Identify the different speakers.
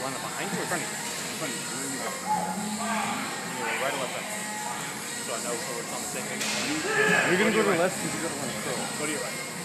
Speaker 1: line up behind you or in front of you?
Speaker 2: In front of you. Where you go?
Speaker 1: You go right or left side? So I know so it's on the same thing.
Speaker 2: You're gonna go to the left because you gotta run a.
Speaker 1: Go to your right.